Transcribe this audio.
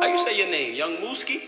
How you say your name? Young Mooski?